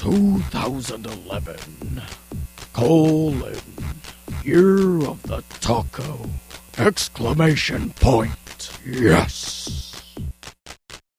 2011. Colon. Year of the taco. Exclamation point. Yes.